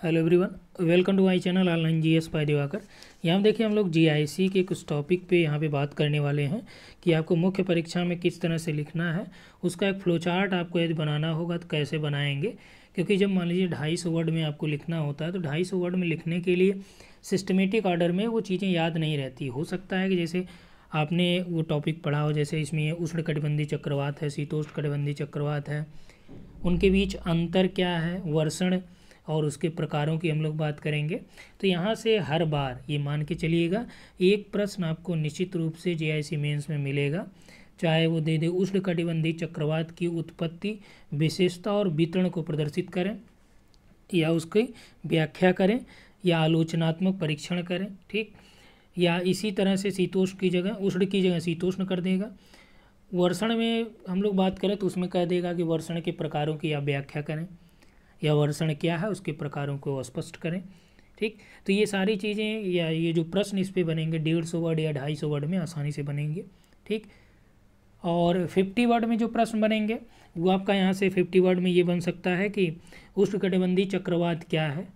Hello everyone, welcome to my channel online GS Pai Diwakar. यहाँ देखिए हम लोग जीआईसी के कुछ टॉपिक पे यहाँ पे बात करने वाले हैं कि आपको मुख्य परीक्षा में किस तरह से लिखना है, उसका एक फ्लो चार्ट आपको यदि बनाना होगा तो कैसे बनाएँगे, क्योंकि जब मान लीजिए ढाई सौ वर्ड में आपको लिखना होता है तो ढाई सौ वर्ड में लिखने के लिए सिस्टमेटिक ऑर्डर में वो चीज़ें याद नहीं रहती। हो सकता है कि जैसे आपने वो टॉपिक पढ़ा हो, जैसे इसमें उष्ण कटिबंधी चक्रवात है शीतोष्ण कटिबंधी चक्रवात है, उनके बीच अंतर क्या है, वर्षण और उसके प्रकारों की हम लोग बात करेंगे। तो यहाँ से हर बार, ये मान के चलिएगा, एक प्रश्न आपको निश्चित रूप से जे आई सी मेन्स में मिलेगा। चाहे वो दे दे उष्ण कटिबंधी चक्रवात की उत्पत्ति, विशेषता और वितरण को प्रदर्शित करें, या उसकी व्याख्या करें, या आलोचनात्मक परीक्षण करें, ठीक? या इसी तरह से शीतोष्ण की जगह, उष्ण की जगह शीतोष्ण कर देगा। वर्षण में हम लोग बात करें तो उसमें कह देगा कि वर्षण के प्रकारों की आप व्याख्या करें। या वर्षण क्या है, उसके प्रकारों को स्पष्ट करें, ठीक? तो ये सारी चीज़ें या ये जो प्रश्न इस पर बनेंगे, डेढ़ सौ वर्ड या ढाई सौ वर्ड में आसानी से बनेंगे, ठीक? और फिफ्टी वर्ड में जो प्रश्न बनेंगे, वो आपका यहाँ से फिफ्टी वर्ड में ये बन सकता है कि उष्णकटिबंधी चक्रवात क्या है,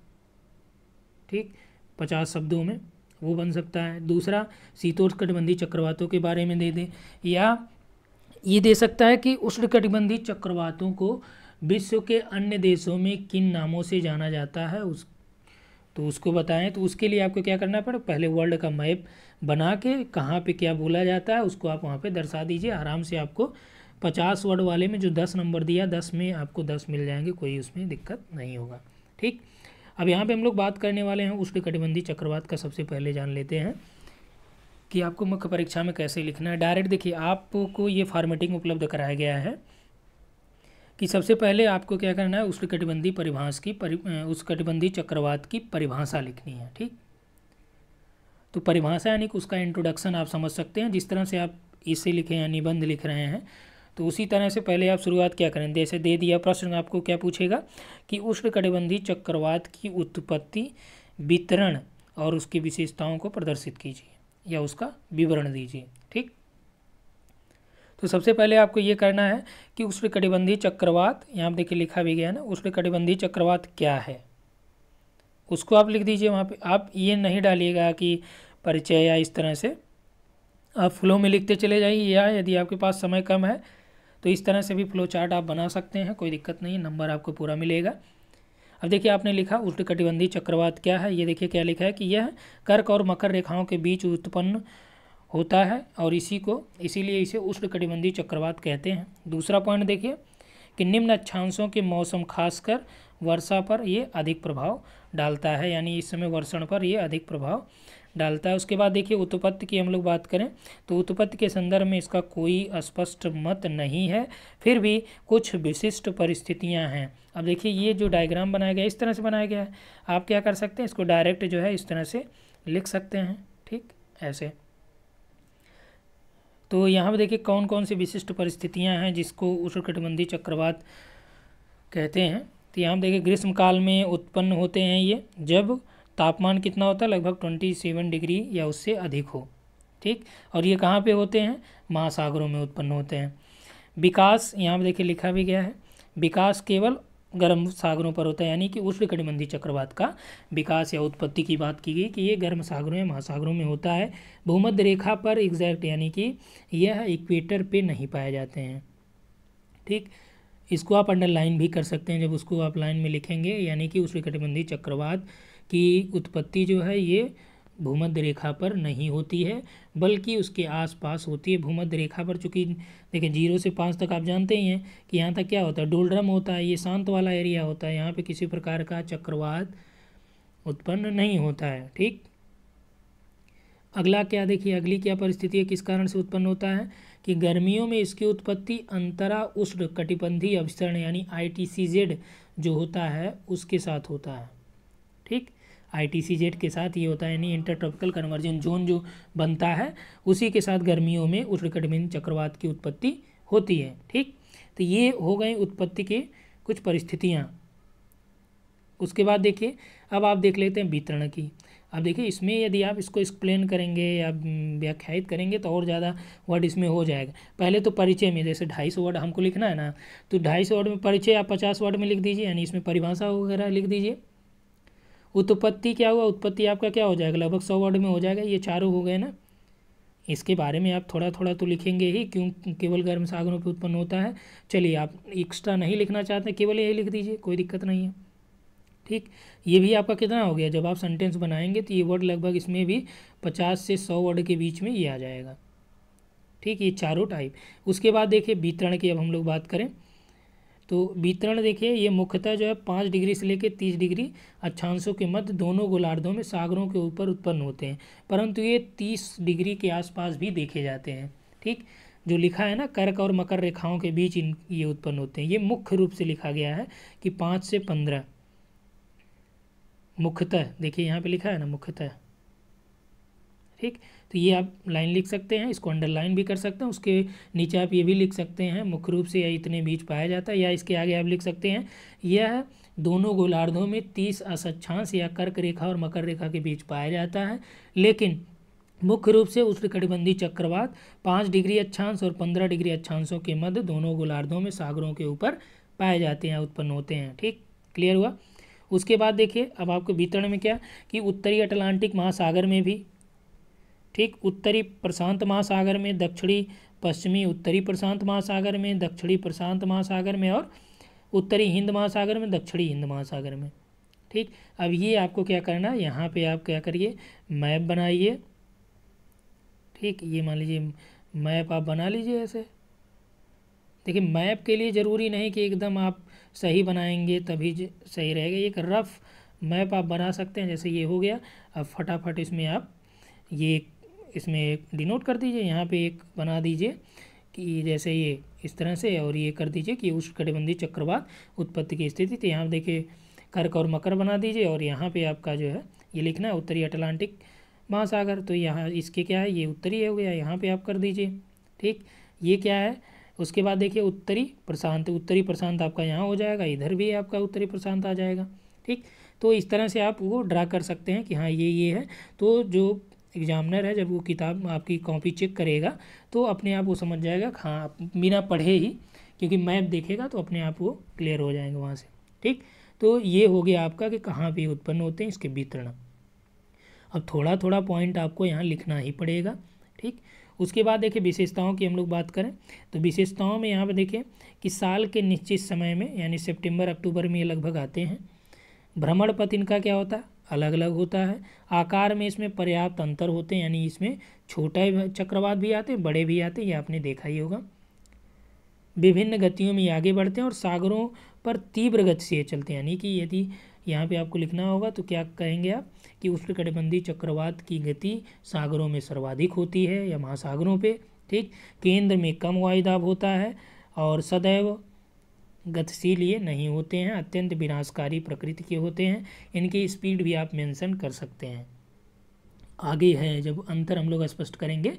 ठीक? पचास शब्दों में वो बन सकता है। दूसरा शीतोष्णकटिबंधी चक्रवातों के बारे में दे दें, या ये दे सकता है कि उष्णकटिबंधी चक्रवातों को विश्व के अन्य देशों में किन नामों से जाना जाता है, उस तो उसको बताएँ। तो उसके लिए आपको क्या करना पड़े, पहले वर्ल्ड का मैप बना के कहाँ पे क्या बोला जाता है, उसको आप वहाँ पे दर्शा दीजिए। आराम से आपको पचास वर्ड वाले में जो दस नंबर दिया, दस में आपको दस मिल जाएँगे, कोई उसमें दिक्कत नहीं होगा। ठीक? अब यहाँ पे हम लोग बात करने वाले हैं उष्ण कटिबंधी चक्रवात का सबसे पहले जान लेते हैं कि आपको मुख्य परीक्षा में कैसे लिखना है। डायरेक्ट देखिए, आपको ये फॉर्मेटिंग उपलब्ध कराया गया है। कि सबसे पहले आपको क्या करना है उष्ण कटिबंधी परिभाष की परि उस कटिबंधी चक्रवात की परिभाषा लिखनी है, ठीक? तो परिभाषा यानी कि उसका इंट्रोडक्शन आप समझ सकते हैं। जिस तरह से आप इसे लिखे हैं, निबंध लिख रहे हैं तो उसी तरह से पहले आप शुरुआत क्या करें? जैसे दे दिया प्रश्न, आपको क्या पूछेगा? कि उष्ण कटिबंधी चक्रवात की उत्पत्ति वितरण और उसकी विशेषताओं को प्रदर्शित कीजिए या उसका विवरण दीजिए। तो सबसे पहले आपको ये करना है कि उष्ण कटिबंधी चक्रवात, यहाँ पर देखिए लिखा भी गया ना उष्ण कटिबंधी चक्रवात क्या है? उसको आप लिख दीजिए वहाँ पे। आप ये नहीं डालिएगा कि परिचय या इस तरह से। आप फ्लो में लिखते चले जाइए, या यदि आपके पास समय कम है तो इस तरह से भी फ्लो चार्ट आप बना सकते हैं, कोई दिक्कत नहीं, नंबर आपको पूरा मिलेगा। अब देखिए आपने लिखा उष्ण कटिबंधी चक्रवात क्या है, ये देखिए क्या लिखा है कि यह कर्क और मकर रेखाओं के बीच उत्पन्न होता है और इसी को, इसीलिए इसे उष्ण कटिबंधी चक्रवात कहते हैं। दूसरा पॉइंट देखिए कि निम्न अक्षांशों के मौसम खासकर वर्षा पर ये अधिक प्रभाव डालता है, यानी इस समय वर्षण पर ये अधिक प्रभाव डालता है। उसके बाद देखिए उत्पत्ति की हम लोग बात करें तो उत्पत्ति के संदर्भ में इसका कोई स्पष्ट मत नहीं है, फिर भी कुछ विशिष्ट परिस्थितियाँ हैं। अब देखिए ये जो डायग्राम बनाया गया, इस तरह से बनाया गया है। आप क्या कर सकते हैं, इसको डायरेक्ट जो है इस तरह से लिख सकते हैं, ठीक? ऐसे। तो यहाँ पर देखिए कौन कौन सी विशिष्ट परिस्थितियाँ हैं जिसको उष्णकटिबंधी चक्रवात कहते हैं। तो यहाँ पर देखिए ग्रीष्म काल में उत्पन्न होते हैं ये। जब तापमान कितना होता है? लगभग ट्वेंटी सेवन डिग्री या उससे अधिक हो। ठीक? और ये कहाँ पे होते हैं? महासागरों में उत्पन्न होते हैं। विकास यहाँ पर देखिए लिखा भी गया है। विकास केवल गर्म सागरों पर होता है, यानी कि उष्ण कटिबंधी चक्रवात का विकास या उत्पत्ति की बात की गई कि ये गर्म सागरों या महासागरों में होता है। भूमध्य रेखा पर एग्जैक्ट यानी कि यह इक्वेटर पे नहीं पाए जाते हैं। ठीक? इसको आप अंडरलाइन भी कर सकते हैं, जब उसको आप लाइन में लिखेंगे, यानी कि उष्ण कटिबंधी चक्रवात की उत्पत्ति जो है, ये भूमध्य रेखा पर नहीं होती है, बल्कि उसके आसपास होती है भूमध्य रेखा पर, चूँकि देखिए ज़ीरो से पाँच तक आप जानते ही हैं कि यहाँ तक क्या होता है डोलड्रम होता है, ये शांत वाला एरिया होता है, यहाँ पे किसी प्रकार का चक्रवात उत्पन्न नहीं होता है, ठीक? अगला क्या, देखिए अगली क्या परिस्थिति है, किस कारण से उत्पन्न होता है कि गर्मियों में इसकी उत्पत्ति अंतरा उष्ण कटिबंधी अभिसरण, यानी आई जो होता है, उसके साथ होता है, ठीक? ITCZ के साथ ये होता है, यानी इंटर ट्रॉपिकल कन्वर्जन जोन जो बनता है, उसी के साथ गर्मियों में उष्णकटिबंध चक्रवात की उत्पत्ति होती है, ठीक? तो ये हो गए उत्पत्ति के कुछ परिस्थितियाँ। उसके बाद देखिए, अब आप देख लेते हैं वितरण की। अब देखिए, इसमें यदि आप इसको एक्सप्लेन करेंगे या व्याख्यायित करेंगे तो और ज़्यादा वर्ड इसमें हो जाएगा। पहले तो परिचय में, जैसे ढाई सौ वर्ड हमको लिखना है ना तो ढाई सौ वर्ड में परिचय आप पचास वर्ड में लिख दीजिए, यानी इसमें परिभाषा वगैरह लिख दीजिए। उत्पत्ति क्या हुआ? उत्पत्ति आपका क्या हो जाएगा? लगभग सौ वर्ड में हो जाएगा। ये चारों हो गए ना? इसके बारे में आप थोड़ा थोड़ा तो लिखेंगे ही, क्यों केवल गर्म सागरों पर उत्पन्न होता है। चलिए, आप एक्स्ट्रा नहीं लिखना चाहते केवल यही लिख दीजिए, कोई दिक्कत नहीं है। ठीक? ये भी आपका कितना हो गया? जब आप सेंटेंस बनाएँगे तो ये वर्ड लगभग इसमें भी पचास से सौ वर्ड के बीच में ये आ जाएगा। ठीक? ये चारों टाइप उसके बाद देखिए, वितरण की अब हम लोग बात करें। तो वितरण देखिए, ये मुख्यतः जो है पाँच डिग्री से लेकर तीस डिग्री अक्षांशों के मध्य दोनों गोलार्धों में सागरों के ऊपर उत्पन्न होते हैं, परंतु ये तीस डिग्री के आसपास भी देखे जाते हैं, ठीक? जो लिखा है ना, कर्क और मकर रेखाओं के बीच इन, ये उत्पन्न होते हैं। ये मुख्य रूप से लिखा गया है कि पाँच से पंद्रह, मुख्यतः, देखिए यहाँ पे लिखा है ना, मुख्यतः। ठीक? तो ये आप लाइन लिख सकते हैं, इसको अंडरलाइन भी कर सकते हैं, उसके नीचे आप ये भी लिख सकते हैं, मुख्य रूप से यह इतने बीच पाया जाता है, या इसके आगे आप लिख सकते हैं, यह दोनों गोलार्धों में तीस असक्षांश या कर्क रेखा और मकर रेखा के बीच पाया जाता है, लेकिन मुख्य रूप से उष्णकटिबंधी चक्रवात पाँच डिग्री अक्षांश और पंद्रह डिग्री अक्षांशों के मध्य दोनों गोलार्धों में सागरों के ऊपर पाए जाते हैं, उत्पन्न होते हैं, ठीक? क्लियर हुआ? उसके बाद देखिए, अब आपको वितरण में क्या? कि उत्तरी अटलांटिक महासागर में भी ठीक उत्तरी प्रशांत महासागर में, दक्षिणी पश्चिमी उत्तरी प्रशांत महासागर में, दक्षिणी प्रशांत महासागर में और उत्तरी हिंद महासागर में, दक्षिणी हिंद महासागर में। ठीक, अब ये आपको क्या करना है? यहाँ पे आप क्या करिए, मैप बनाइए। ठीक, ये मान लीजिए, मैप आप बना लीजिए ऐसे। देखिए, मैप के लिए ज़रूरी नहीं कि एकदम आप सही बनाएँगे तभी सही रहेगा। एक रफ़ मैप आप बना सकते हैं, जैसे ये हो गया। अब फटाफट इसमें आप ये इसमें एक डिनोट कर दीजिए, यहाँ पे एक बना दीजिए कि जैसे ये इस तरह से और ये कर दीजिए कि उस कटिबंधी चक्रवात उत्पत्ति की स्थिति तो यहाँ देखिए, कर्क और मकर बना दीजिए और यहाँ पे आपका जो है, ये लिखना है उत्तरी अटलांटिक महासागर। तो यहाँ इसके क्या है? ये उत्तरी हो गया, यहाँ पे आप कर दीजिए, ठीक? ये क्या है? उसके बाद देखिए उत्तरी प्रशांत उत्तरी प्रशांत आपका यहाँ हो जाएगा, इधर भी आपका उत्तरी प्रशांत आ जाएगा, ठीक? तो इस तरह से आप वो ड्रा कर सकते हैं कि हाँ ये ये है। तो जो एग्जामिनर है, जब वो किताब आपकी कॉपी चेक करेगा तो अपने आप वो समझ जाएगा हाँ बिना पढ़े ही, क्योंकि मैप देखेगा तो अपने आप वो क्लियर हो जाएँगे वहाँ से, ठीक? तो ये हो गया आपका कि कहाँ पे उत्पन्न होते हैं इसके वितरण। अब थोड़ा थोड़ा पॉइंट आपको यहाँ लिखना ही पड़ेगा, ठीक? उसके बाद देखिए विशेषताओं की हम लोग बात करें तो विशेषताओं में यहाँ पर देखिए कि साल के निश्चित समय में, यानी सितंबर, अक्टूबर में ये लगभग आते हैं। भ्रमण पथ इनका क्या होता है? अलग अलग होता है। आकार में इसमें पर्याप्त अंतर होते हैं, यानी इसमें छोटा चक्रवात भी आते हैं, बड़े भी आते हैं, ये आपने देखा ही होगा। विभिन्न गतियों में आगे बढ़ते हैं और सागरों पर तीव्र गति से चलते हैं। यानी कि यदि यहाँ पे आपको लिखना होगा तो क्या कहेंगे आप कि उष्णकटिबंधीय चक्रवात की गति सागरों में सर्वाधिक होती है या महासागरों पे, ठीक? केंद्र में कम वायुदाब होता है और सदैव गतिशील ये नहीं होते हैं, अत्यंत विनाशकारी प्रकृति के होते हैं। इनकी स्पीड भी आप मेंशन कर सकते हैं। आगे है, जब अंतर हम लोग स्पष्ट करेंगे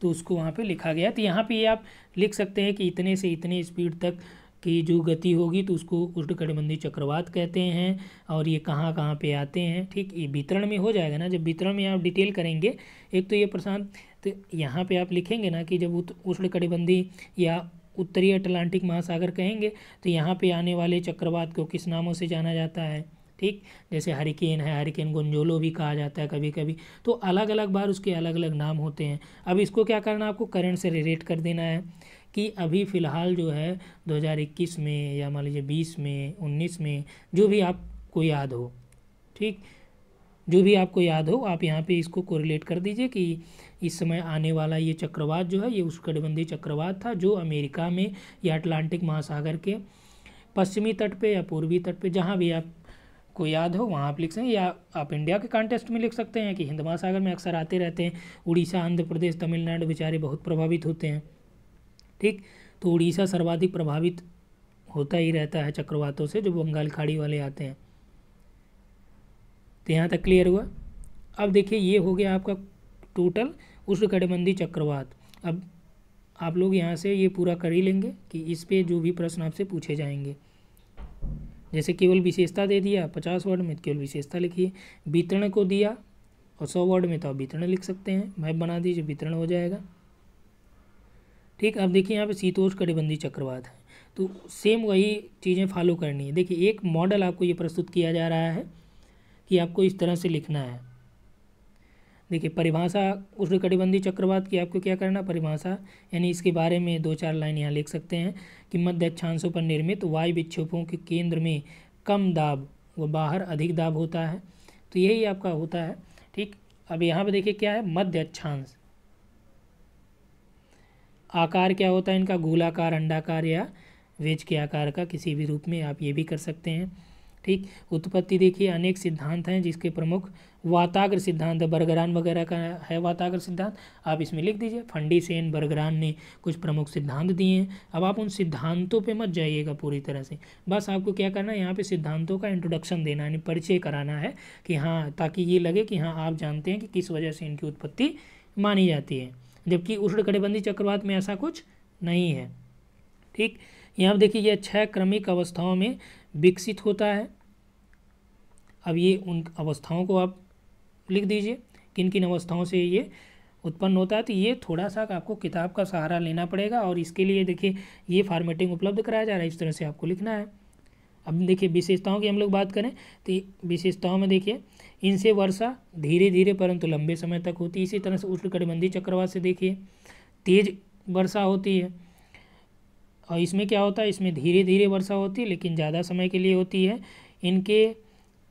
तो उसको वहाँ पे लिखा गया। तो यहाँ पे आप लिख सकते हैं कि इतने से इतने स्पीड तक की जो गति होगी तो उसको उष्णकटिबंधीय चक्रवात कहते हैं और ये कहाँ कहाँ पे आते हैं। ठीक, ये वितरण में हो जाएगा ना। जब वितरण में आप डिटेल करेंगे, एक तो ये प्रशांत तो यहाँ पे आप लिखेंगे ना कि जब उष्णकटिबंधीय या उत्तरी अटलांटिक महासागर कहेंगे तो यहाँ पे आने वाले चक्रवात को किस नामों से जाना जाता है? ठीक, जैसे हरिकेन है, हरिकेन गुंजोलो भी कहा जाता है कभी कभी तो अलग अलग बार उसके अलग अलग नाम होते हैं। अब इसको क्या करना आपको करंट से रिलेट कर देना है कि अभी फ़िलहाल जो है 2021 में या मान लीजिए 20 में 19 में, जो भी आपको याद हो। ठीक जो भी आपको याद हो, आप यहाँ पे इसको कोरिलेट कर दीजिए कि इस समय आने वाला ये चक्रवात जो है, ये उष्णकटिबंधीय चक्रवात था जो अमेरिका में या अटलांटिक महासागर के पश्चिमी तट पे या पूर्वी तट पे, जहाँ भी आप को याद हो, वहाँ आप लिख सकते हैं या आप इंडिया के कॉन्टेस्ट में लिख सकते हैं कि हिंद महासागर में अक्सर आते रहते हैं। उड़ीसा, आंध्र प्रदेश, तमिलनाडु बेचारे बहुत प्रभावित होते हैं। ठीक? तो उड़ीसा सर्वाधिक प्रभावित होता ही रहता है चक्रवातों से, जो बंगाल खाड़ी वाले आते हैं। तो यहाँ तक क्लियर हुआ। अब देखिए, ये हो गया आपका टोटल उष्णकटिबंधीय चक्रवात। अब आप लोग यहाँ से ये पूरा कर ही लेंगे कि इस पर जो भी प्रश्न आपसे पूछे जाएँगे। जैसे केवल विशेषता दे दिया, पचास वर्ड में केवल विशेषता लिखिए वितरण को दिया और सौ वर्ड में तो आप वितरण लिख सकते हैं। मैप बना दीजिए, वितरण हो जाएगा। ठीक, अब देखिए यहाँ पे शीतोष कटिबंधी चक्रवात है। तो सेम वही चीज़ें फॉलो करनी है। देखिए, एक मॉडल आपको ये प्रस्तुत किया जा रहा है। कि आपको इस तरह से लिखना है। देखिए, परिभाषा उष्णकटिबंधीय चक्रवात की आपको क्या करना परिभाषा, यानी इसके बारे में दो चार लाइन यहाँ लिख सकते हैं कि मध्य अक्षांशों पर निर्मित वायु विक्षोभों के केंद्र में कम दाब व बाहर अधिक दाब होता है। तो यही आपका होता है, ठीक? अब यहाँ पे देखिए क्या है? मध्य अक्षांश। आकार क्या होता है इनका? गोलाकार, अंडाकार या वेज के आकार का किसी भी रूप में आप ये भी कर सकते हैं। ठीक उत्पत्ति देखिए, अनेक सिद्धांत हैं जिसके प्रमुख वाताग्र सिद्धांत, बरगरान वगैरह का है वाताग्र सिद्धांत। आप इसमें लिख दीजिए। फंडी सेन बरगरान ने कुछ प्रमुख सिद्धांत दिए हैं। अब आप उन सिद्धांतों पे मत जाइएगा पूरी तरह से। बस आपको क्या करना है, यहाँ पे सिद्धांतों का इंट्रोडक्शन देना यानी परिचय कराना है कि हाँ ताकि ये लगे कि हाँ आप जानते हैं कि किस वजह से इनकी उत्पत्ति मानी जाती है। जबकि उष्ण चक्रवात में ऐसा कुछ नहीं है। ठीक? यहाँ देखिए, यह छह क्रमिक अवस्थाओं में विकसित होता है। अब ये उन अवस्थाओं को आप लिख दीजिए, किन किन अवस्थाओं से ये उत्पन्न होता है। तो ये थोड़ा सा आपको किताब का सहारा लेना पड़ेगा और इसके लिए देखिए, ये फॉर्मेटिंग उपलब्ध कराया जा रहा है, इस तरह से आपको लिखना है। अब देखिए, विशेषताओं की हम लोग बात करें तो विशेषताओं में देखिए, इनसे वर्षा धीरे धीरे परंतु लंबे समय तक होती है। इसी तरह से उष्णकटिबंधीय चक्रवात से देखिए, तेज वर्षा होती है। और इसमें क्या होता है? इसमें धीरे धीरे वर्षा होती है, लेकिन ज़्यादा समय के लिए होती है। इनके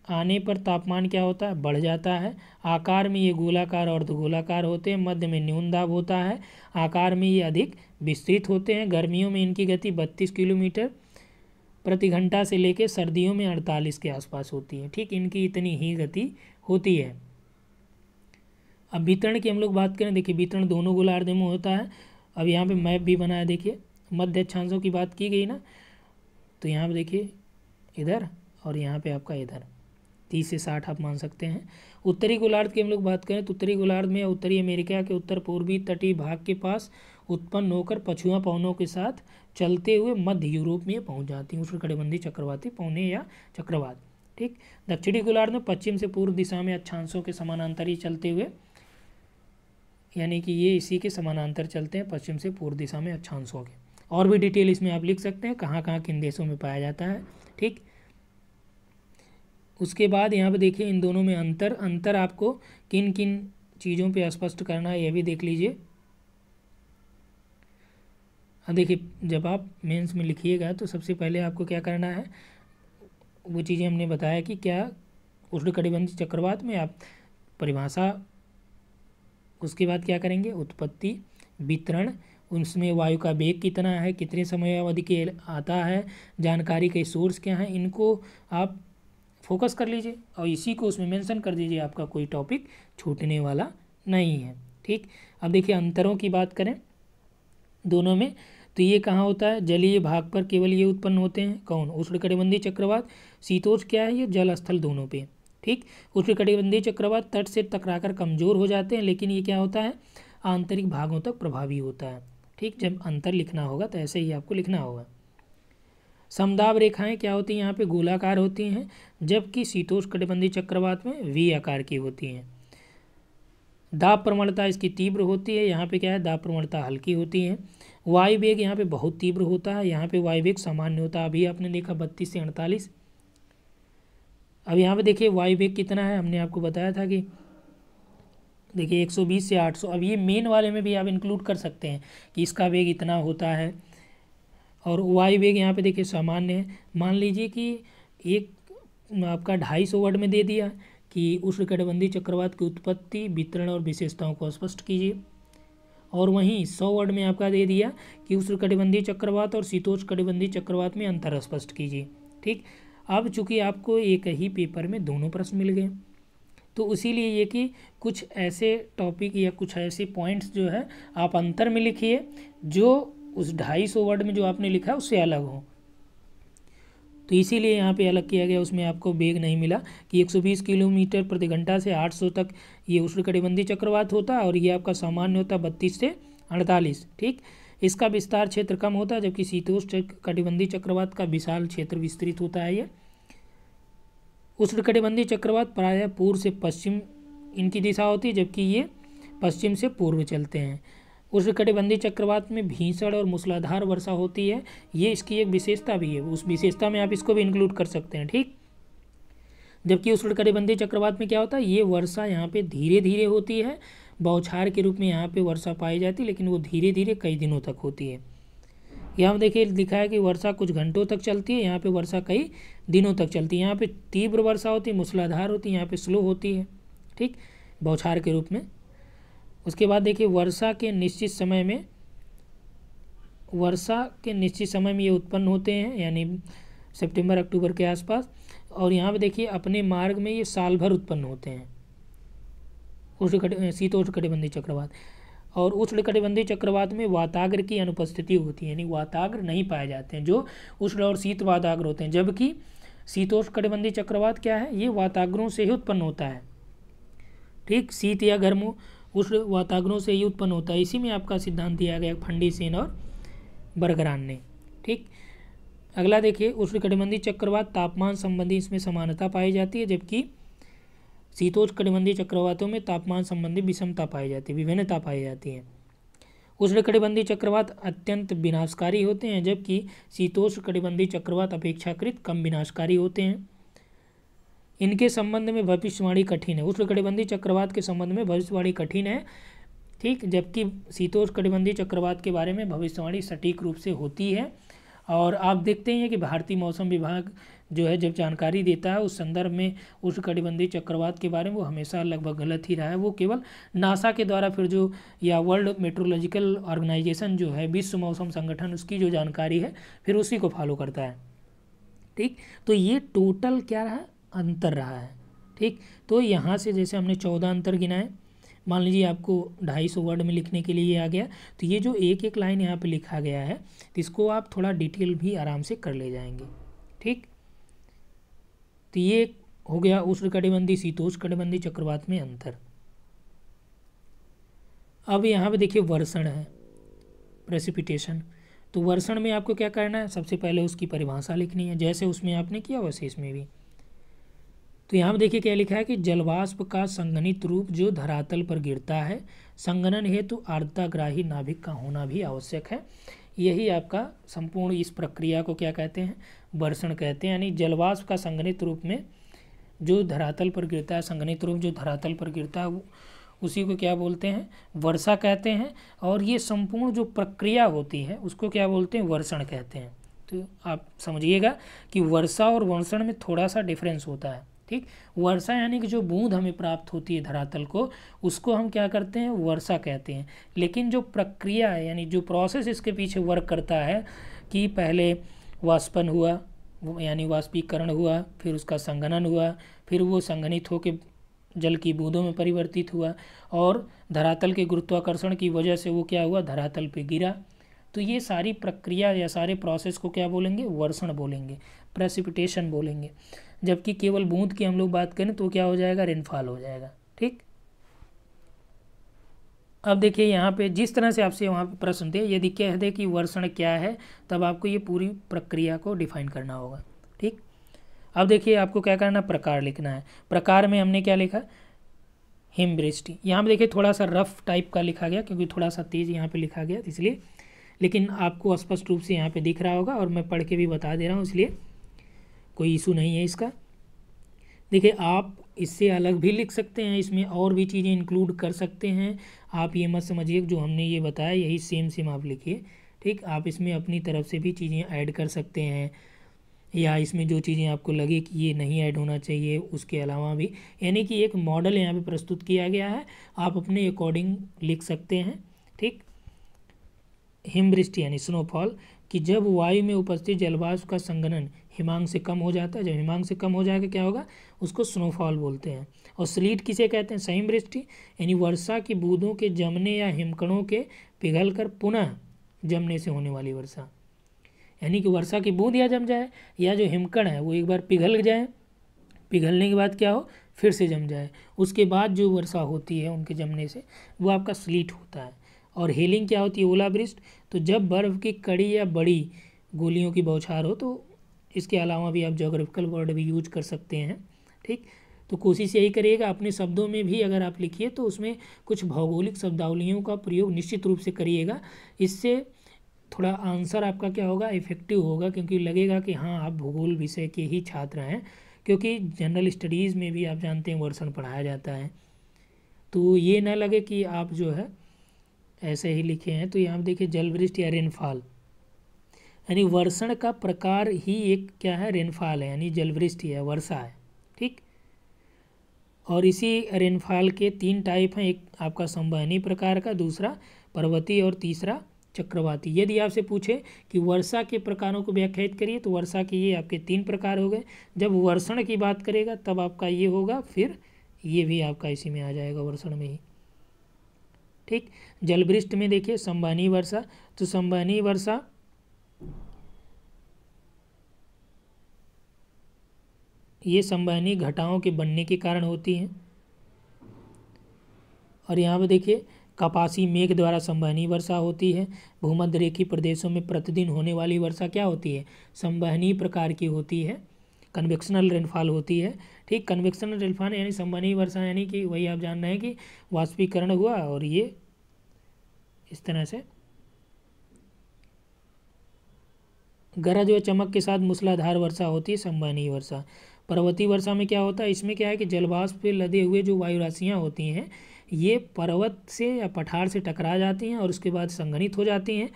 आने पर तापमान क्या होता है? बढ़ जाता है। आकार में ये गोलाकार और गोलाकार होते हैं, मध्य में न्यून दाब होता है। आकार में ये अधिक विस्तृत होते हैं। गर्मियों में इनकी गति बत्तीस किलोमीटर प्रति घंटा से लेकर सर्दियों में अड़तालीस के आसपास होती है। ठीक इनकी इतनी ही गति होती है। अब वितरण की हम लोग बात करें, देखिए वितरण दोनों गोलार्ध में होता है। अब यहाँ पे मैप भी बनाया, देखिए मध्य अक्षांशों की बात की गई ना तो यहाँ पे देखिए इधर और यहाँ पे आपका इधर। तीस से साठ आप मान सकते हैं। उत्तरी गोलार्ध की हम लोग बात करें तो उत्तरी गोलार्ध में उत्तरी अमेरिका के उत्तर पूर्वी तटीय भाग के पास उत्पन्न होकर पछुआ पवनों के साथ चलते हुए मध्य यूरोप में पहुँच जाती हैं। उष्णकटिबंधीय चक्रवाती पौने या चक्रवात, ठीक? दक्षिणी गोलार्ध में पश्चिम से पूर्व दिशा में अच्छांशों के समानांतर चलते हुए, यानी कि ये इसी के समानांतर चलते हैं, पश्चिम से पूर्व दिशा में अच्छांशों के। और भी डिटेल इसमें आप लिख सकते हैं कहाँ कहाँ किन देशों में पाया जाता है, ठीक? उसके बाद यहाँ पे देखिए इन दोनों में अंतर अंतर आपको किन किन चीज़ों पे स्पष्ट करना है, यह भी देख लीजिए। हाँ देखिए, जब आप मेंस में लिखिएगा तो सबसे पहले आपको क्या करना है, वो चीज़ें हमने बताया कि क्या उष्णकटिबंधीय चक्रवात में आप परिभाषा, उसके बाद क्या करेंगे, उत्पत्ति, वितरण, उसमें वायु का वेग कितना है, कितने समय अवधि के आता है, जानकारी के सोर्स क्या हैं, इनको आप फोकस कर लीजिए और इसी को उसमें मेंशन कर दीजिए, आपका कोई टॉपिक छूटने वाला नहीं है, ठीक? अब देखिए, अंतरों की बात करें दोनों में तो ये कहाँ होता है? जलीय भाग पर केवल ये उत्पन्न होते हैं। कौन? उष्णकटिबंधीय चक्रवात शीतोष क्या है? ये जल स्थल दोनों पे, ठीक? उष्णकटिबंधीय चक्रवात तट से टकराकर कमज़ोर हो जाते हैं, लेकिन ये क्या होता है? आंतरिक भागों तक प्रभावी होता है, ठीक? जब अंतर लिखना होगा तो ऐसे ही आपको लिखना होगा। समदाब रेखाएँ क्या होती हैं? यहाँ पे गोलाकार होती हैं, जबकि शीतोष कटिबंधी चक्रवात में वी आकार की होती हैं। दाब प्रवणता इसकी तीव्र होती है, यहाँ पे क्या है? दाब प्रवणता हल्की होती है। वायु वेग यहाँ पे बहुत तीव्र होता है, यहाँ पे वायु वेग सामान्य होता है। अभी आपने देखा बत्तीस से अड़तालीस। अब यहाँ पे देखिए वायु वेग कितना है, हमने आपको बताया था कि देखिए 120 से 800 अब ये मेन वाले में भी आप इंक्लूड कर सकते हैं कि इसका वेग इतना होता है। और वाई वेग यहाँ पे देखिए सामान्य है। मान लीजिए कि एक आपका ढाई सौ वर्ड में दे दिया कि उष्णकटिबंधीय चक्रवात की उत्पत्ति वितरण और विशेषताओं को स्पष्ट कीजिए। और वहीं सौ वर्ड में आपका दे दिया कि उष्णकटिबंधीय चक्रवात और शीतोष कटिबंधीय चक्रवात में अंतर स्पष्ट कीजिए। ठीक? अब चूँकि आपको एक ही पेपर में दोनों प्रश्न मिल गए तो इसीलिए ये कि कुछ ऐसे टॉपिक या कुछ ऐसे पॉइंट्स जो है, आप अंतर में लिखिए, जो उस ढाई सौ वर्ड में जो आपने लिखा है, उससे अलग हो। तो इसीलिए यहाँ पे अलग किया गया, उसमें आपको बेग नहीं मिला कि 120 किलोमीटर प्रति घंटा से 800 तक ये उष्णकटिबंधीय चक्रवात होता और ये आपका सामान्य होता बत्तीस से अड़तालीस, ठीक? इसका विस्तार क्षेत्र कम होता जबकि शीतोष्ण कटिबंधीय चक्रवात का विशाल क्षेत्र विस्तृत होता है ये। उष्णकटिबंधीय चक्रवात प्रायः पूर्व से पश्चिम इनकी दिशा होती है, जबकि ये पश्चिम से पूर्व चलते हैं। उष्णकटिबंधीय चक्रवात में भीषण और मूसलाधार वर्षा होती है। ये इसकी एक विशेषता भी है। उस विशेषता में आप इसको भी इंक्लूड कर सकते हैं, ठीक? जबकि उष्णकटिबंधीय चक्रवात में क्या होता है? ये वर्षा यहाँ पे धीरे धीरे होती है। बौछार के रूप में यहाँ पे वर्षा पाई जाती है, लेकिन वो धीरे धीरे कई दिनों तक होती है। यहाँ देखिए लिखा है कि वर्षा कुछ घंटों तक चलती है। यहाँ पे वर्षा कई दिनों तक चलती है। यहाँ पे तीव्र वर्षा होती है, मूसलाधार होती है, यहाँ पे स्लो होती है, ठीक? बौछार के रूप में। उसके बाद देखिए, वर्षा के निश्चित समय में, वर्षा के निश्चित समय में ये उत्पन्न होते हैं, यानी सितंबर, अक्टूबर के आसपास। और यहाँ पे देखिए, अपने मार्ग में ये साल भर उत्पन्न होते हैं। उष्ण शीतोष्ण कटिबंधी चक्रवात। और उष्ण कटिबंधीय चक्रवात में वाताग्र की अनुपस्थिति होती है, यानी वाताग्र नहीं पाए जाते हैं, जो उष्ण और शीत वाताग्र होते हैं। जबकि शीतोष्ण कटिबंधीय चक्रवात क्या है? ये वाताग्रों से ही उत्पन्न होता है। ठीक? शीत या गर्म उष्ण वाताग्रों से ही उत्पन्न होता है। इसी में आपका सिद्धांत दिया गया फंडी सेन और बरगरान ने। ठीक? अगला देखिए उष्ण कटिबंधीय चक्रवात तापमान संबंधी इसमें समानता पाई जाती है, जबकि शीतोष्ण कटिबंधीय चक्रवातों में तापमान संबंधी विषमता पाई जाती है, विभिन्नता पाई जाती है। उष्ण कटिबंधीय चक्रवात अत्यंत विनाशकारी होते हैं, जबकि शीतोष्ण कटिबंधीय चक्रवात अपेक्षाकृत कम विनाशकारी होते हैं। इनके संबंध में भविष्यवाणी कठिन है। उष्ण कटिबंधीय चक्रवात के संबंध में भविष्यवाणी कठिन है, ठीक? जबकि शीतोष्ण कटिबंधीय चक्रवात के बारे में भविष्यवाणी सटीक रूप से होती है। और आप देखते हैं कि भारतीय मौसम विभाग जो है, जब जानकारी देता है, उस संदर्भ में उस कटिबंधी चक्रवात के बारे में वो हमेशा लगभग गलत ही रहा है। वो केवल नासा के द्वारा फिर जो, या वर्ल्ड मेट्रोलॉजिकल ऑर्गेनाइजेशन जो है, विश्व मौसम संगठन, उसकी जो जानकारी है, फिर उसी को फॉलो करता है। ठीक? तो ये टोटल क्या रहा? अंतर रहा है, ठीक? तो यहाँ से जैसे हमने चौदह अंतर गिनाए मान लीजिए आपको ढाई सौ वर्ड में लिखने के लिए आ गया तो ये जो एक एक लाइन यहाँ पे लिखा गया है तो इसको आप थोड़ा डिटेल भी आराम से कर ले जाएँगे, ठीक? तो ये हो गया उष्ण कटिबंधी शीतोष कटिबंधी चक्रवात में अंतर। अब यहाँ पे देखिए वर्षण है प्रेसिपिटेशन तो वर्षण में आपको क्या करना है, सबसे पहले उसकी परिभाषा लिखनी है, जैसे उसमें आपने किया, वैसे इसमें भी। तो यहाँ पर देखिए क्या लिखा है कि जलवाष्प का संघनित रूप जो धरातल पर गिरता है संगनन हेतु आर्द्रताग्राही नाभिक का होना भी आवश्यक है। यही आपका संपूर्ण इस प्रक्रिया को क्या कहते हैं? वर्षण कहते हैं, यानी जलवाष्प का संघनित रूप में जो धरातल पर गिरता है, संघनित रूप जो धरातल पर गिरता है, उसी को क्या बोलते हैं? वर्षा कहते हैं। और ये संपूर्ण जो प्रक्रिया होती है, उसको क्या बोलते हैं? वर्षण कहते हैं। तो आप समझिएगा कि वर्षा और वर्षण में थोड़ा सा डिफरेंस होता है। ठीक? वर्षा यानी कि जो बूंद हमें प्राप्त होती है धरातल को, उसको हम क्या करते हैं? वर्षा कहते हैं। लेकिन जो प्रक्रिया है, यानी जो प्रोसेस इसके पीछे वर्क करता है, कि पहले वाष्पन हुआ यानी वाष्पीकरण हुआ, फिर उसका संघनन हुआ, फिर वो संघनित होकर जल की बूंदों में परिवर्तित हुआ, और धरातल के गुरुत्वाकर्षण की वजह से वो क्या हुआ? धरातल पे गिरा। तो ये सारी प्रक्रिया या सारे प्रोसेस को क्या बोलेंगे? वर्षण बोलेंगे प्रेसिपिटेशन बोलेंगे। जबकि केवल बूंद की हम लोग बात करें तो क्या हो जाएगा? रेनफॉल हो जाएगा, ठीक? अब देखिए यहाँ पे जिस तरह से आपसे वहाँ पे प्रश्न थे, यदि कह दे कि वर्षण क्या है, तब आपको ये पूरी प्रक्रिया को डिफाइन करना होगा, ठीक? अब देखिए आपको क्या करना प्रकार लिखना है। प्रकार में हमने क्या लिखा? हिमवृष्टि। यहाँ पे देखिए थोड़ा सा रफ टाइप का लिखा गया, क्योंकि थोड़ा सा तेज़ यहाँ पे लिखा गया, इसलिए लेकिन आपको स्पष्ट रूप से यहाँ पे दिख रहा होगा और मैं पढ़ के भी बता दे रहा हूँ, इसलिए कोई इशू नहीं है इसका। देखिए, आप इससे अलग भी लिख सकते हैं, इसमें और भी चीज़ें इंक्लूड कर सकते हैं। आप ये मत समझिए जो हमने ये बताया, यही सेम सेम आप लिखिए, ठीक? आप इसमें अपनी तरफ़ से भी चीज़ें ऐड कर सकते हैं, या इसमें जो चीज़ें आपको लगे कि ये नहीं ऐड होना चाहिए, उसके अलावा भी। यानी कि एक मॉडल यहाँ पे प्रस्तुत किया गया है, आप अपने अकॉर्डिंग लिख सकते हैं, ठीक? हिमवृष्टि यानी स्नोफॉल कि जब वायु में उपस्थित जलवाष्प का संगनन हिमांग से कम हो जाता है, जब हिमांग से कम हो जाएगा, क्या होगा? उसको स्नोफॉल बोलते हैं। और स्लीट किसे कहते हैं? सही वृष्टि यानी वर्षा की बूंदों के जमने या हिमकणों के पिघल कर पुनः जमने से होने वाली वर्षा। यानी कि वर्षा की बूंद या जम जाए, या जो हिमकण है, वो एक बार पिघल जाए, पिघलने के बाद क्या हो? फिर से जम जाए। उसके बाद जो वर्षा होती है, उनके जमने से, वो आपका स्लीट होता है। और हीलिंग क्या होती है? ओलावृष्ट तो जब बर्फ़ की कड़ी या बड़ी गोलियों की बौछार हो तो इसके अलावा भी आप जोग्राफिकल वर्ड भी यूज़ कर सकते हैं, ठीक? तो कोशिश यही करिएगा, अपने शब्दों में भी अगर आप लिखिए तो उसमें कुछ भौगोलिक शब्दावलियों का प्रयोग निश्चित रूप से करिएगा। इससे थोड़ा आंसर आपका क्या होगा? इफ़ेक्टिव होगा, क्योंकि लगेगा कि हाँ आप भूगोल विषय के ही छात्र हैं, क्योंकि जनरल स्टडीज़ में भी आप जानते हैं वर्षण पढ़ाया जाता है। तो ये ना लगे कि आप जो है ऐसे ही लिखे हैं। तो यहाँ देखिए, जलवृष्टि या रेनफॉल। यानी वर्षण का प्रकार ही एक क्या है? रेनफॉल है, यानी जलवृष्टि है, वर्षा है, ठीक? और इसी रेनफॉल के तीन टाइप हैं, एक आपका संवहनी प्रकार का, दूसरा पर्वतीय और तीसरा चक्रवाती। यदि आपसे पूछे कि वर्षा के प्रकारों को व्याख्यात करिए तो वर्षा के ये आपके तीन प्रकार हो गए। जब वर्षण की बात करेगा, तब आपका ये होगा, फिर ये भी आपका इसी में आ जाएगा, वर्षण में ही। ठीक? जलवृष्ट में देखिए संवहनी वर्षा तो संवहनी वर्षा ये संवहनी घटाओं के बनने के कारण होती हैं। और यहाँ पर देखिए, कपासी मेघ द्वारा संवहनी वर्षा होती है। भूमध्य रेखी प्रदेशों में प्रतिदिन होने वाली वर्षा क्या होती है? संवहनी प्रकार की होती है। कन्वेक्शनल रेनफॉल होती है। ठीक कन्वेक्शनल रेनफॉल यानी संवहनी वर्षा, यानी कि वही आप जान रहे हैं कि वाष्पीकरण हुआ और ये इस तरह से। गरज व चमक के साथ मूसलाधार वर्षा होती है संवहनी वर्षा। पर्वतीय वर्षा में क्या होता है? इसमें क्या है कि जलवाष्प पे लदे हुए जो वायु राशियाँ होती हैं, ये पर्वत से या पठार से टकरा जाती हैं और उसके बाद संगनित हो जाती हैं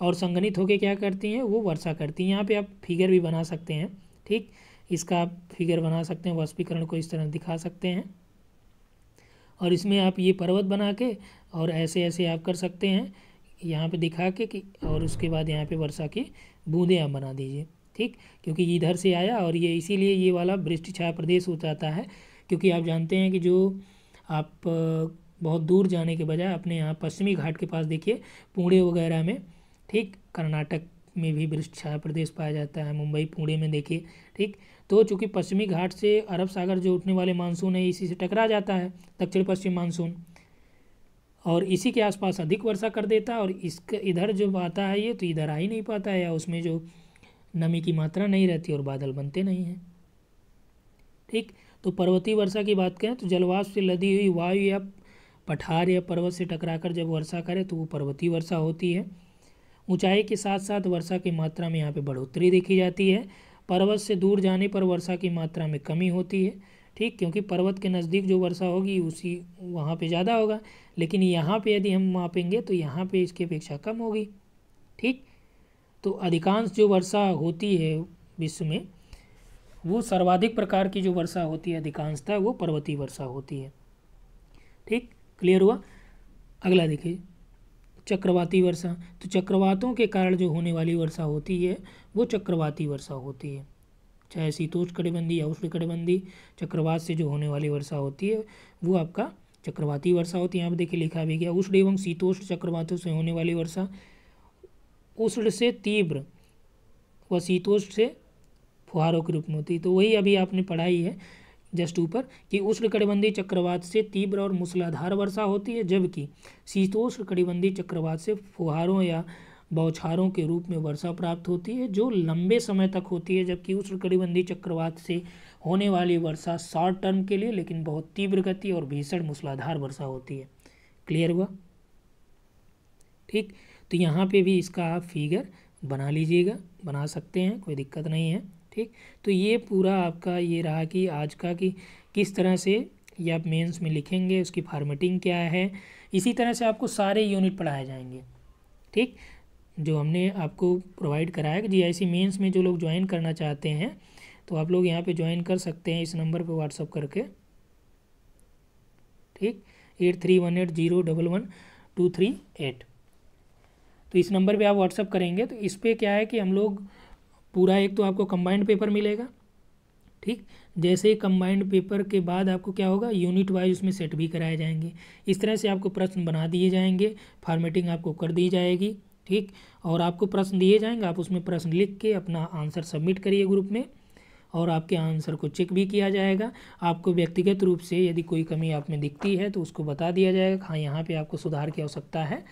और संगनित होकर क्या करती हैं? वो वर्षा करती हैं। यहाँ पे आप फिगर भी बना सकते हैं। ठीक इसका आप फिगर बना सकते हैं, वाष्पीकरण को इस तरह दिखा सकते हैं। और इसमें आप ये पर्वत बना के और ऐसे ऐसे आप कर सकते हैं। यहाँ पे दिखा के कि, और उसके बाद यहाँ पे वर्षा की बूंदें आप बना दीजिए, ठीक? क्योंकि इधर से आया और ये इसीलिए ये वाला वृष्टि छाया प्रदेश हो जाता है, क्योंकि आप जानते हैं कि जो आप, बहुत दूर जाने के बजाय अपने यहाँ पश्चिमी घाट के पास देखिए, पुणे वगैरह में, ठीक? कर्नाटक में भी वृक्ष छाया प्रदेश पाया जाता है। मुंबई, पुणे में देखिए, ठीक? तो चूँकि पश्चिमी घाट से अरब सागर जो उठने वाले मानसून है, इसी से टकरा जाता है दक्षिण पश्चिम मानसून। और इसी के आसपास अधिक वर्षा कर देता है और इसका, इधर जो आता है ये तो इधर आ ही नहीं पाता है या उसमें जो नमी की मात्रा नहीं रहती और बादल बनते नहीं हैं। ठीक? तो पर्वतीय वर्षा की बात करें तो जलवाष्प से लदी हुई वायु या पठार या पर्वत से टकराकर जब वर्षा करे तो वो पर्वतीय वर्षा होती है। ऊंचाई के साथ साथ वर्षा की मात्रा में यहाँ पे बढ़ोतरी देखी जाती है। पर्वत से दूर जाने पर वर्षा की मात्रा में कमी होती है, ठीक? क्योंकि पर्वत के नज़दीक जो वर्षा होगी, उसी वहाँ पे ज़्यादा होगा। लेकिन यहाँ पे यदि हम मापेंगे तो यहाँ पे इसकी अपेक्षा कम होगी, ठीक? तो अधिकांश जो वर्षा होती है विश्व में, वो सर्वाधिक प्रकार की जो वर्षा होती है, अधिकांशतः वो पर्वतीय वर्षा होती है, ठीक? क्लियर हुआ? अगला देखिए। चक्रवाती वर्षा। तो चक्रवातों के कारण जो होने वाली वर्षा होती है, वो चक्रवाती वर्षा होती है। चाहे शीतोष्ण कटिबंधी या उष्ण कटिबंधी चक्रवात से जो होने वाली वर्षा होती है, वो आपका चक्रवाती वर्षा होती है। यहाँ पर देखिए लिखा भी गया, उष्ण एवं शीतोष्ण चक्रवातों से होने वाली वर्षा, उष्ण से तीव्र व शीतोष्ण से फुहारों के रूप में होती है। तो वही अभी आपने पढ़ाई है जस्ट ऊपर, कि उष्ण कटिबंधी चक्रवात से तीव्र और मूसलाधार वर्षा होती है, जबकि शीतोष्ण कटिबंधी चक्रवात से फुहारों या बौछारों के रूप में वर्षा प्राप्त होती है, जो लंबे समय तक होती है, जबकि उष्ण कटिबंधी चक्रवात से होने वाली वर्षा शॉर्ट टर्म के लिए, लेकिन बहुत तीव्र गति और भीषण मूसलाधार वर्षा होती है। क्लियर हुआ? ठीक तो यहाँ पे भी इसका आप फिगर बना लीजिएगा, बना सकते हैं, कोई दिक्कत नहीं है। ठीक? तो ये पूरा आपका ये रहा कि आज का कि किस तरह से ये आप मेंस में लिखेंगे, उसकी फार्मेटिंग क्या है? इसी तरह से आपको सारे यूनिट पढ़ाए जाएँगे, ठीक? जो हमने आपको प्रोवाइड कराया कि जी आई मेंस में जो लोग ज्वाइन करना चाहते हैं तो आप लोग यहाँ पे ज्वाइन कर सकते हैं इस नंबर पे व्हाट्सअप करके, ठीक? Eight three one eight zero double one two three eight तो इस नंबर पे आप व्हाट्सअप करेंगे तो इस पर क्या है कि हम लोग पूरा एक तो आपको कंबाइंड पेपर मिलेगा, ठीक? जैसे ही कंबाइंड पेपर के बाद आपको क्या होगा? यूनिट वाइज उसमें सेट भी कराए जाएँगे। इस तरह से आपको प्रश्न बना दिए जाएँगे फॉर्मेटिंग आपको कर दी जाएगी, ठीक? और आपको प्रश्न दिए जाएँगे, आप उसमें प्रश्न लिख के अपना आंसर सबमिट करिए ग्रुप में और आपके आंसर को चेक भी किया जाएगा। आपको व्यक्तिगत रूप से यदि कोई कमी आप में दिखती है तो उसको बता दिया जाएगा हाँ यहाँ पे आपको सुधार की आवश्यकता है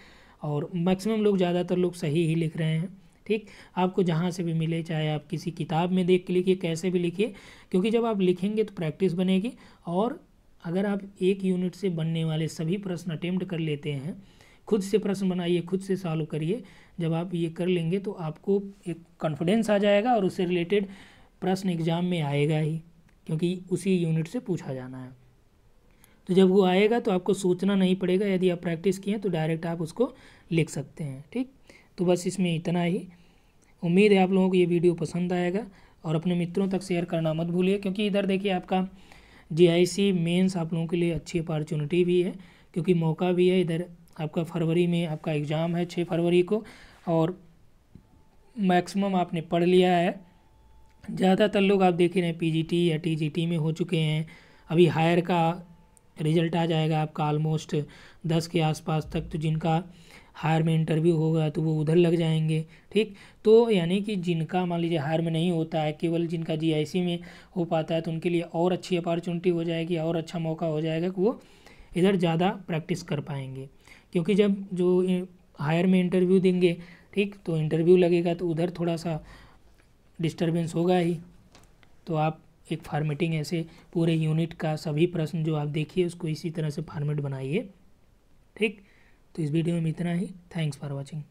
और मैक्सिमम लोग, ज़्यादातर लोग सही ही लिख रहे हैं। ठीक? आपको जहाँ से भी मिले, चाहे आप किसी किताब में देख के लिखिए, कैसे भी लिखिए, क्योंकि जब आप लिखेंगे तो प्रैक्टिस बनेगी। और अगर आप एक यूनिट से बनने वाले सभी प्रश्न अटेम्प्ट कर लेते हैं, खुद से प्रश्न बनाइए, खुद से सॉल्व करिए, जब आप ये कर लेंगे तो आपको एक कॉन्फिडेंस आ जाएगा और उससे रिलेटेड प्रश्न एग्ज़ाम में आएगा ही, क्योंकि उसी यूनिट से पूछा जाना है। तो जब वो आएगा तो आपको सोचना नहीं पड़ेगा, यदि आप प्रैक्टिस किए तो डायरेक्ट आप उसको लिख सकते हैं, ठीक? तो बस इसमें इतना ही। उम्मीद है आप लोगों को ये वीडियो पसंद आएगा और अपने मित्रों तक शेयर करना मत भूलिए, क्योंकि इधर देखिए आपका जी आई सी मेन्स आप लोगों के लिए अच्छी अपॉर्चुनिटी भी है, क्योंकि मौका भी है इधर। आपका फरवरी में आपका एग्ज़ाम है छः फरवरी को और मैक्सिमम आपने पढ़ लिया है। ज़्यादातर लोग आप देख रहे हैं पीजीटी या टीजीटी में हो चुके हैं। अभी हायर का रिज़ल्ट आ जाएगा आपका ऑलमोस्ट दस के आसपास तक तो जिनका हायर में इंटरव्यू होगा तो वो उधर लग जाएँगे, ठीक? तो यानी कि जिनका मान लीजिए हायर में नहीं होता है, केवल जिनका जीआईसी में हो पाता है तो उनके लिए और अच्छी अपॉर्चुनिटी हो जाएगी, और अच्छा मौका हो जाएगा कि वो इधर ज़्यादा प्रैक्टिस कर पाएँगे। क्योंकि जब जो हायर में इंटरव्यू देंगे, ठीक? तो इंटरव्यू लगेगा तो उधर थोड़ा सा डिस्टरबेंस होगा ही। तो आप एक फार्मेटिंग ऐसे पूरे यूनिट का सभी प्रश्न जो आप देखिए, उसको इसी तरह से फार्मेट बनाइए, ठीक? तो इस वीडियो में इतना ही। Thanks for watching